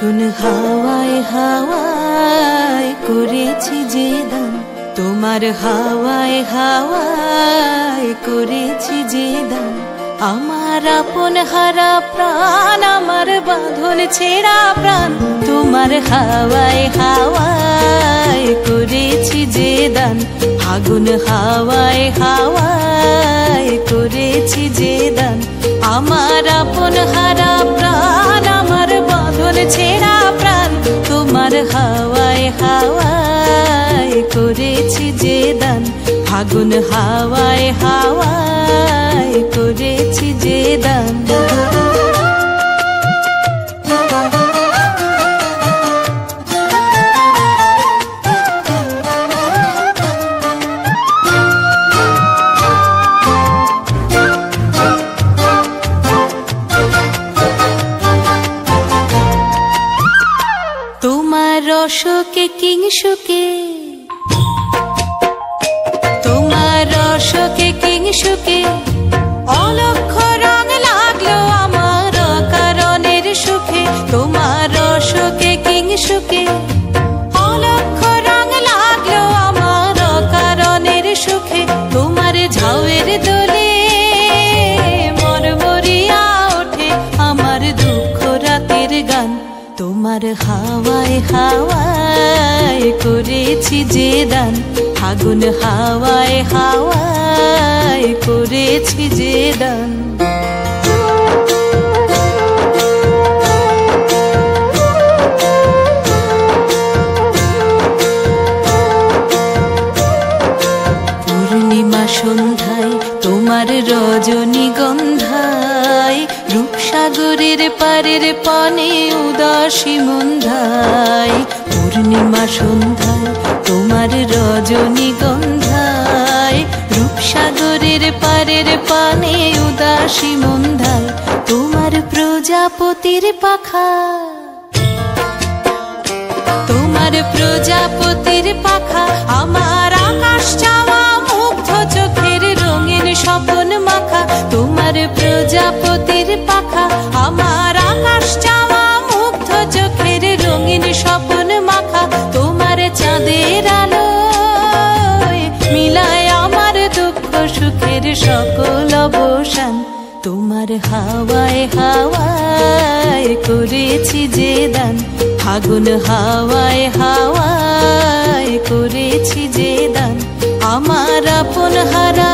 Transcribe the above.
ফাগুন হাওয়ায় হাওয়ায় করেছি যে দান। তোমার হাওয়ায় হাওয়ায় করেছি যে দান। আমার আপন হারা প্রাণ, আমার বাঁধন ছেঁড়া প্রাণ। তোমার হাওয়ায় হাওয়ায় করেছি যে দান। আগুন হাওয়ায় হাওয়ায় করেছি যে দান। আমার আপন হারা প্রাণ ছেঁড়া প্রাণ তোমার হাওয়ায় হাওয়ায় করেছি যে দান। ফাগুন হাওয়ায় হাওয়ায় করেছি যে দান। তোমার রসকে কিংসুকে তোমার রসকে কিংসুকে অলক্ষ তোমার হাওয়ায় হাওয়ায় করেছি যে দান। ফাগুন হাওয়ায় হাওয়ায় করেছি যে দান। তোমার রজনীগন্ধায়, রূপসাগরের পারের পানে উদাসী মন্ধায়, পূর্ণিমা সন্ধ্যায় তোমার রজনীগন্ধায়, রূপসাগরের পারের পানে উদাসী মন্ধায়, তোমার প্রজাপতির পাখা। তোমার প্রজাপতির পাখা তোমার প্রজাপতির পাখা, আমার আকাশ চাওয়া মুগ্ধ চোখের রঙিন স্বপন মাখা, তোমার চাঁদের আলো মিলায় আমার দুঃখ সুখের সকল অবসান। তোমার হাওয়ায় হাওয়ায় করেছি যে দান, ফাগুন হাওয়ায় হাওয়ায় করেছি যে দান। আমার আপন হারা